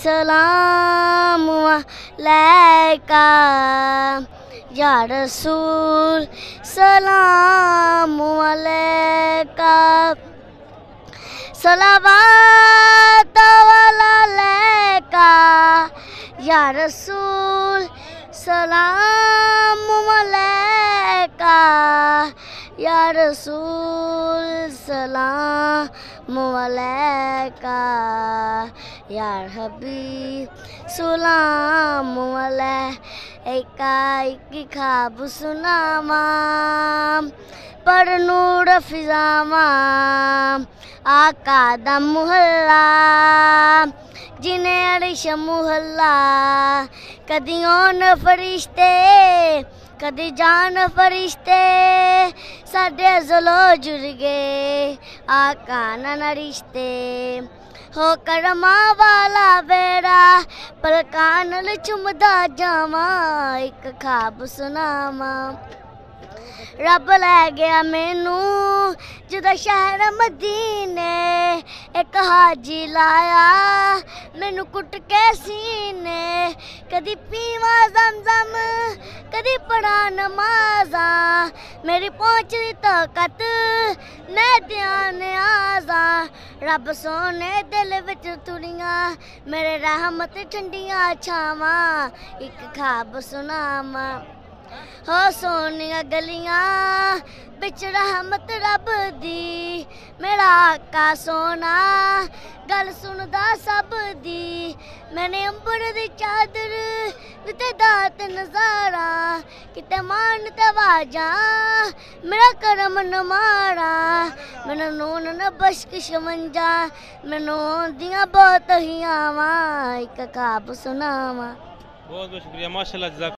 السلام عليك يا رسول سلام عليك صلوات عليك يا رسول سلام या रसूल सलाम अलैका या हबीब सलाम अलैका एक खाब सुनामा पर ਨੂਰ ਫਿਜ਼ਾਵਾਂ ਆਕਾ ਦਾ ਮੁਹੱਲਾ ਜਿਨੇ ਅਰਸ਼ ਮੁਹੱਲਾ ਕਦੀ ਔਨ ਫਰਿਸ਼ਤੇ ਕਦੀ ਜਾਨ ਫਰਿਸ਼ਤੇ, ਸਾਡੇ ਜ਼ਲੋ ਜੁੜ ਗਏ, ਆਕਾ ਨਾ ਰਿਸ਼ਤੇ। ਹੋ ਕਰਮਾ ਵਾਲਾ ਵੇਰਾ ਪਲਕਾਂ ਨਾਲ ਚੁੰਮਦਾ ਜਾਵਾਂ, ਇੱਕ ਖਾਬ ਸੁਨਾਵਾਂ। ਰੱਬ ਲੈ ਗਿਆ ਮੈਨੂੰ। ਜਦੋਂ ਸ਼ਹਿਰ ਮਦੀਨੇ ਇੱਕ ਹਾਜੀ ਲਾਇਆ, ਮੈਨੂੰ ਕੁੱਟ ਕੇ ਸੀਨੇ। ਕਦੀ ਪੀਵਾ ਜ਼ਮਜ਼ਮ, ਕਦੀ ਪੜਾ ਨਮਾਜ਼ਾਂ। ਮੇਰੀ ਪਹੁੰਚ ਦੀ ਤਾਕਤ ਮੈਂ ਧਿਆਨ ਆਜਾ। ਰੱਬ ਸੋਨੇ ਦਿਲ ਵਿੱਚ ਤੁਰੀਆਂ, ਮੇਰੇ ਰਹਿਮਤ ਠੰਡੀਆਂ ਛਾਵਾਂ। ਇੱਕ ਖਾਬ ਸੁਣਾਵਾਂ। ਹੋ ਸੋਨੀਆਂ ਗਲੀਆਂ ਵਿੱਚ ਰਹਿਮਤ ਰੱਬ ਦੀ, ਮੇਰਾ ਆਕਾ ਸੋਨਾ ਗੱਲ ਸੁਣਦਾ ਸਭ ਦੀ। ਮੈਨੇ ਅੰਬਰ ਦੀ ਚਾਦਰ ਵਿਤੇ ਦਾਤ ਨਜ਼ਾਰਾ, ਕਿਤੇ ਮਾਨ ਤੇ ਵਾਜਾ ਮੇਰਾ ਕਰਮ ਨ ਮਾਰਾ ਮੈਨੂੰ ਨੂਨ ਨ ਬਸ਼ਕਿਸ਼ ਮੰਜਾ, ਮੈਨੂੰ ਆਉਂਦੀਆਂ ਬਹੁਤ ਹੀ ਆਵਾਂ, ਇੱਕ ਖਾਬ ਸੁਣਾਵਾਂ। ਬਹੁਤ ਬਹੁਤ ਸ਼ੁਕਰੀਆ, ਮਾਸ਼ਾਅੱਲਾ, ਜਜ਼ਾਕ